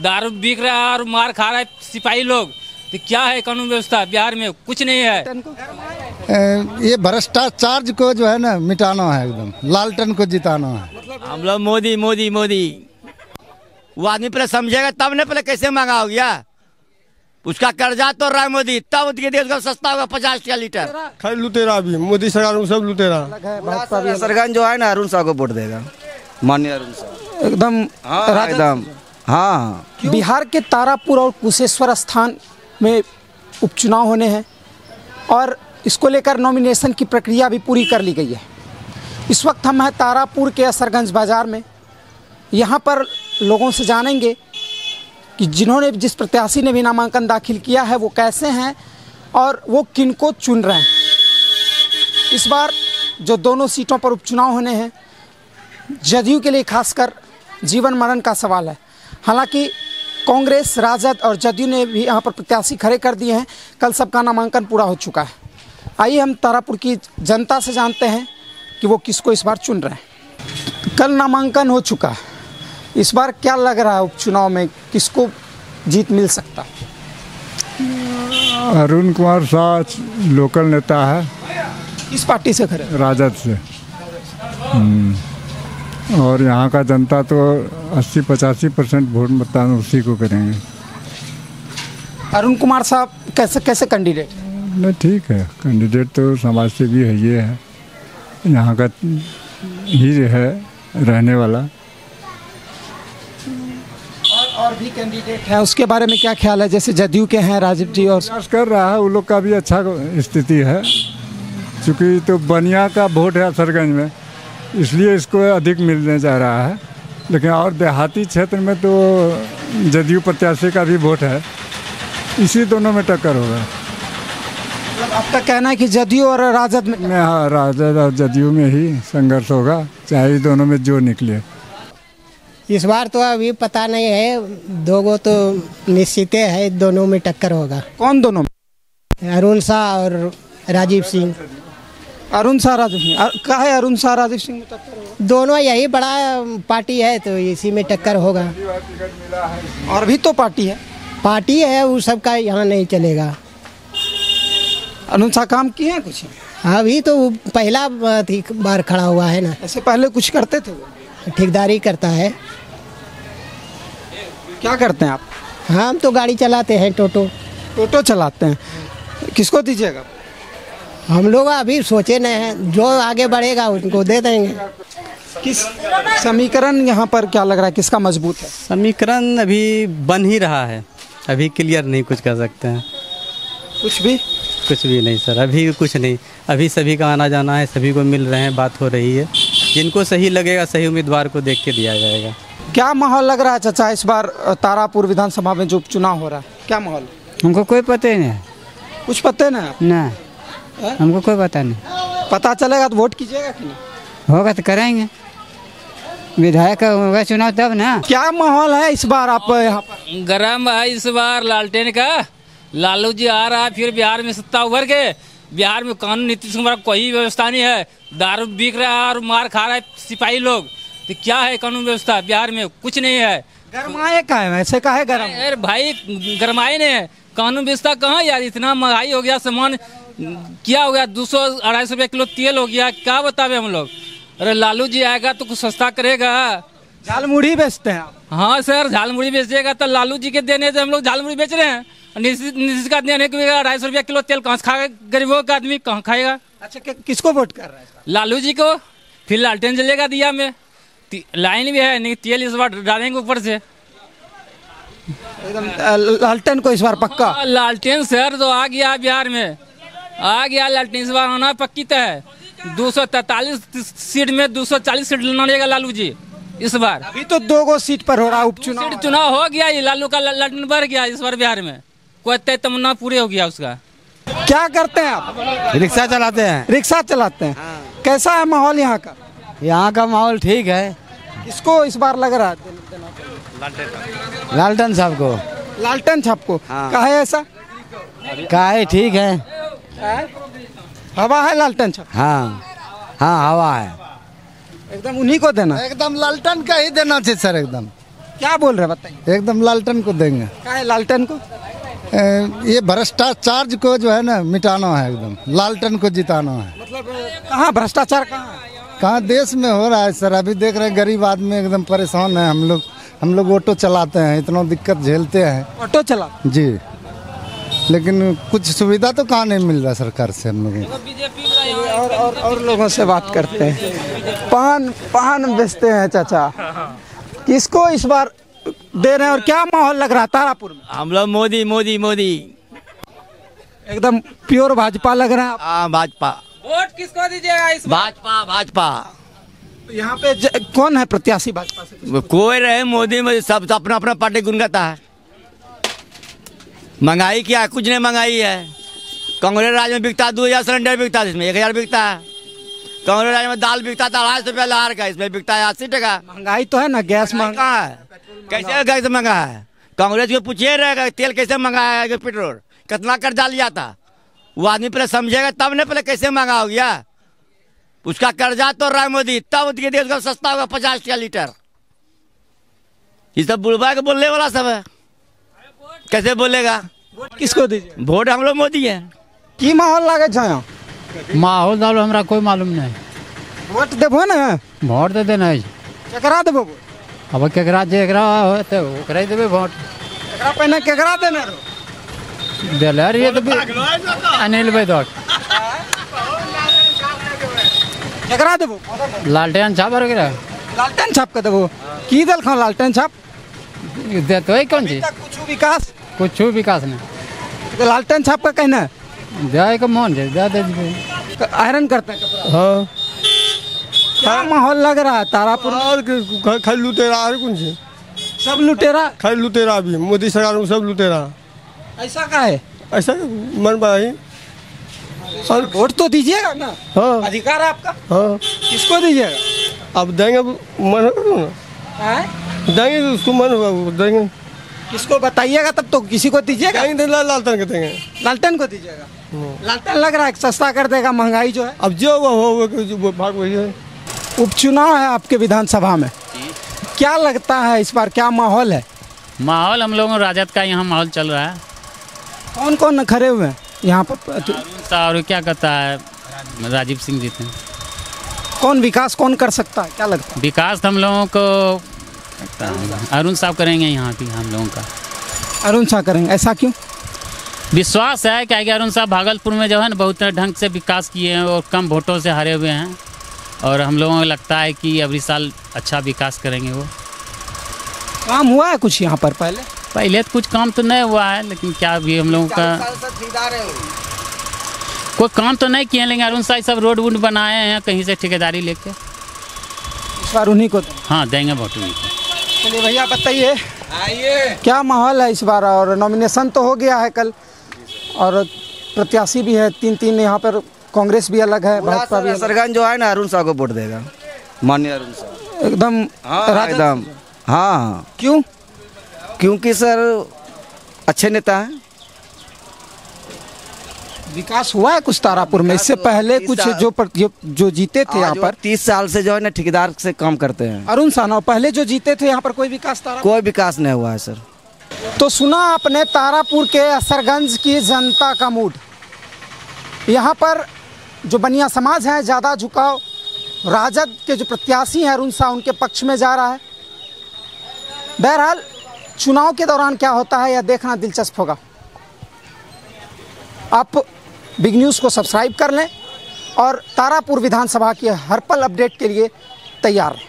दारू बिक रहा है और मार खा रहा है सिपाही लोग। तो क्या है कानून व्यवस्था बिहार में? कुछ नहीं है। ये भ्रष्टाचार को जो है ना मिटाना है एकदम। लालटन को जिताना है। हम लोग मोदी मोदी मोदी। वो आदमी पहले समझेगा तब ने पहले कैसे महँगा हो गया उसका कर्जा तो रहा है मोदी तब उसके देश का सस्ता होगा पचास का लीटर। खाली लुटेरा भी मोदी सरकार सब लुटेरा। सरगंज जो है ना अरुण साह को वोट देगा। माननीय अरुण साह एकदम हाँ एकदम। हाँ। बिहार के तारापुर और कुशेश्वर स्थान में उपचुनाव होने हैं और इसको लेकर नॉमिनेशन की प्रक्रिया भी पूरी कर ली गई है। इस वक्त हम हैं तारापुर के असरगंज बाज़ार में। यहाँ पर लोगों से जानेंगे कि जिन्होंने, जिस प्रत्याशी ने भी नामांकन दाखिल किया है, वो कैसे हैं और वो किन को चुन रहे हैं। इस बार जो दोनों सीटों पर उपचुनाव होने हैं, जदयू के लिए खासकर जीवन मरण का सवाल है। हालाँकि कांग्रेस राजद और जदयू ने भी यहाँ पर प्रत्याशी खड़े कर दिए हैं। कल सबका नामांकन पूरा हो चुका है। आइए हम तारापुर की जनता से जानते हैं कि वो किसको इस बार चुन रहे हैं। कल नामांकन हो चुका है। इस बार क्या लग रहा है उपचुनाव में किसको जीत मिल सकता है? अरुण कुमार शाह लोकल नेता है। किस पार्टी से खड़े राजद से। हम्म। और यहाँ का जनता तो 80 पचासी परसेंट वोट मतदान उसी को करेंगे। अरुण कुमार साहब कैसे कैसे कैंडिडेट नहीं ठीक है कैंडिडेट तो समाज से भी है ये है। यहाँ का ही है रहने वाला। और और भी कैंडिडेट हैं उसके बारे में क्या ख्याल है? जैसे जदयू के हैं राजीव जी और कर रहा है वो लोग का भी अच्छा स्थिति है। क्योंकि तो बनिया का वोट है असरगंज में। इसलिए इसको अधिक मिलने जा रहा है। लेकिन और देहाती क्षेत्र में तो जदयू प्रत्याशी का भी वोट है। इसी दोनों में टक्कर होगा मतलब आपका कहना है कि जदयू और राजद में में हाँ राजद और जदयू में ही संघर्ष होगा चाहे दोनों में जो निकले। इस बार तो अभी पता नहीं है दो गो तो निश्चित है दोनों में टक्कर होगा। कौन दोनों में? अरुण शाह और राजीव सिंह। अरुण शाह राजीव सिंह कहा है अरुण शाह राजीव सिंह में टक्कर होगा? दोनों यही बड़ा पार्टी है तो इसी में टक्कर होगा। और भी तो पार्टी है। पार्टी है वो सबका यहाँ नहीं चलेगा। अरुण शाह काम किए हैं कुछ? अभी तो पहला बार खड़ा हुआ है ना। ऐसे पहले कुछ करते थे वो? ठेकेदारी करता है। क्या करते हैं आप? हम तो गाड़ी चलाते हैं टोटो। टोटो चलाते हैं। किसको दीजिएगा? हम लोग अभी सोचे नहीं हैं जो आगे बढ़ेगा उनको दे देंगे। किस समीकरण यहाँ पर क्या लग रहा है? किसका मज़बूत है? समीकरण अभी बन ही रहा है। अभी क्लियर नहीं कुछ कर सकते हैं। कुछ भी? कुछ भी नहीं सर। अभी कुछ नहीं। अभी सभी का आना जाना है सभी को मिल रहे हैं बात हो रही है। जिनको सही लगेगा सही उम्मीदवार को देख के दिया जाएगा। क्या माहौल लग रहा है चाचा इस बार तारापुर विधानसभा में जो उपचुनाव हो रहा है? क्या माहौल? हमको कोई पता ही नहीं कुछ पता नहीं है हमको कोई पता नहीं। पता चलेगा तो वोट कीजिएगा कि नहीं? होगा तो कराएँगे विधायक होगा चुनाव तब ना। क्या माहौल है इस बार आप यहाँ पर? गरम है इस बार लालटेन का। लालू जी आ रहा है फिर बिहार में सत्ता उभर के। बिहार में कानून नीतीश कुमार कोई व्यवस्था नहीं है। दारू बिक रहा है और मार खा रहा है सिपाही लोग। तो क्या है कानून व्यवस्था? बिहार में कुछ नहीं है। गरमाए का है वैसे का है गरम? अरे भाई गरमाए ने कानून व्यवस्था कहाँ यार? इतना महँगाई हो गया सामान। क्या हो गया? दो सौ अढ़ाई सौ रुपया किलो तेल हो गया। क्या बतावे हम लोग? अरे लालू जी आएगा तो कुछ सस्ता करेगा। झाल मुढ़ी बेचते हैं आप? हाँ सर झाल मुड़ी बेचेगा तो लालू जी के देने से हम लोग झाल मुड़ी बेच रहे हैं। नीतीश का देने के अढ़ाई सौ रुपया किलो तेल कहाँ से खाएगा गरीबों का आदमी कहाँ खाएगा? अच्छा कि, किसको वोट कर रहा है लालू जी को। फिर लालटेन जलेगा दिया में। लाइन भी है नहीं तेल इस बार डालेंगे ऊपर से। एकदम लालटेन को इस बार पक्का? हाँ, लालटेन शहर तो आ गया बिहार में। आ गया लालटेन इस बार आना पक्की तय है। दो सौ तैतालीस सीट में दो सौ चालीस सीट लड़ेगा लालू जी इस बार। अभी तो दो गो सीट पर हो रहा है उपचुनाव। सीट चुनाव हो गया ये लालू का लालटेन बढ़ गया इस बार बिहार में। कोई तय तमन्ना पूरे हो गया उसका। क्या करते हैं आप? रिक्शा चलाते हैं। रिक्शा चलाते हैं। कैसा है माहौल यहाँ का? यहाँ का माहौल ठीक है। इसको इस बार लग रहा है? लालटन साहब को। लालटन छाप को। हाँ। का ऐसा? का है ठीक है। हवा है लालटन छाप हाँ हाँ हवा है। एकदम उन्हीं को देना। एकदम लालटन का ही देना चाहिए सर एकदम। क्या बोल रहे बताइए? एकदम लालटन को देंगे। क्या है लालटेन को? ए, ये भ्रष्टाचार को जो है ना मिटाना है एकदम। लालटन को जिताना है। मतलब कहाँ भ्रष्टाचार कहाँ कहाँ देश में हो रहा है सर? अभी देख रहे हैं गरीब आदमी एकदम परेशान है। हम लोग हम लोग ऑटो चलाते हैं इतना दिक्कत झेलते हैं। ऑटो चला। जी। लेकिन कुछ सुविधा तो कहाँ नहीं मिल रहा सरकार से हम लोगों को? बीजेपी और और और लोगों से बात करते हैं। पान पान बेचते हैं चाचा। किसको इस बार दे रहे हैं और क्या माहौल लग रहा है तारापुर में? हम लोग मोदी मोदी मोदी। एकदम प्योर भाजपा लग रहा है हाँ भाजपा। वोट किसको दीजिएगा इस भाजपा भाजपा। यहाँ पे कौन है प्रत्याशी भाजपा से? कोई रहे मोदी में सब तो अपना अपना पार्टी गुनगाता है। महँगाई क्या? है कुछ नहीं महँगाई है। कांग्रेस राज में बिकता दो हज़ार सिलेंडर बिकता है इसमें एक हज़ार बिकता। है कांग्रेस राज में दाल बिकता था अढ़ाई सौ रुपया लहार का इसमें बिकता है अस्सी टका। महँगाई तो है ना गैस महँगा है? कैसे गैस महँगा है? कांग्रेस को पूछिए रहेगा तेल कैसे महँगा है पेट्रोल? कितना कर्जा लिया था? वो आदमी पहले समझेगा तब नहीं पहले कैसे महँगा हो गया उसका कर्जा तो रहा है मोदी तब उसके देश का सस्ता होगा पचास टका लीटर। ये सब बुढ़वा के बोलने वाला सब है। कैसे बोलेगा? किसको दीजिए? वोट हम लोग मोदी है। की माहौल लागे छो यहाँ? माहौल दाल हमरा कोई मालूम नहीं। वोट देबो ना? वोट दे देना है। केकरा देबो अब केकरा जेकरा होते ओकरे देबे वोट। एकरा पहले केकरा देने रहो? देले रहिए तो भी- अनिल वैद्य केकरा देबो लालटेन छाप वगैरह लालटेन छाप के देबो की दल खाओ लालटेन छाप? देते है कौन चीज़? कुछ विकास कुछ विकास नहीं। तो लालटेन छाप का कहना है। दे के मोहन जे दे दे दीजिए। आयरन करते हैं कपड़ा। हाँ। क्या माहौल लग रहा है तारापुर और खाली लुटेरा और कौन से? सब लुटेरा? खाली लुटेरा भी मोदी सरकार में सब लुटेरा। ऐसा का है? ऐसा मन भाई। और वोट तो दीजिएगा ना। हाँ। अधिकार है आपका? हाँ। किसको दीजिएगा? अब देंगे मन होगा ना देंगे तो उसको मन होगा देंगे। किसको बताइएगा तब तो किसी को दीजिएगा। तो लाल लालटन के देंगे। लालटेन को दीजिएगा। लालटेन लग रहा है सस्ता कर देगा महँगाई जो है। अब जो वो हो वो भाग वही है। उपचुनाव है आपके विधानसभा में। क्या लगता है इस बार क्या माहौल है? माहौल हम लोगों राजद का यहाँ माहौल चल रहा है। कौन कौन खड़े हुए हैं? यहाँ पर और क्या कहता है? राजीव सिंह जी थे। कौन विकास कौन कर सकता है? क्या लगता है? विकास हम लोगों को लगता है, अरुण साहब करेंगे यहाँ की हम लोगों का। अरुण शाह करेंगे ऐसा क्यों? विश्वास है क्या कि अरुण साहब भागलपुर में जो है ना बहुत ढंग से विकास किए हैं और कम वोटों से हारे हुए हैं। और हम लोगों को लगता है कि अगली साल अच्छा विकास करेंगे वो। काम हुआ है कुछ यहाँ पर पहले? पहले तो कुछ काम तो नहीं हुआ है लेकिन क्या अभी हम लोगों का कोई काम तो नहीं किए हैं, लेकिन अरुण साहब सब रोड वोड बनाए हैं कहीं से ठेकेदारी लेके। इस बार उन्हीं को हाँ देंगे वोट उन्हीं को। चलिए भैया बताइए। आइए। क्या माहौल है इस बार? और नॉमिनेशन तो हो गया है कल। और प्रत्याशी भी है तीन तीन यहाँ पर कांग्रेस भी अलग है भाजपा भी सरगंज जो है ना अरुण शाह को वोट देगा। माननीय अरुण साह। एकदम हाँ एकदम। हाँ। क्यों? क्योंकि सर अच्छे नेता हैं। विकास हुआ है कुछ तारापुर में? इससे पहले कुछ जो पर, जो, जो जीते थे यहाँ पर। तीस साल से जो है ना ठेकेदार से काम करते हैं। अरुण सानव पहले जो जीते थे यहाँ पर कोई विकास तारा कोई विकास नहीं हुआ है सर। तो सुना आपने तारापुर के असरगंज की जनता का मूड। यहाँ पर जो बनिया समाज है ज़्यादा झुकाव। राजद के जो प्रत्याशी हैं अरुण शाह उनके पक्ष में जा रहा है। बहरहाल चुनाव के दौरान क्या होता है यह देखना दिलचस्प होगा। आप बिग न्यूज़ को सब्सक्राइब कर लें और तारापुर विधानसभा की हर पल अपडेट के लिए तैयार रहें।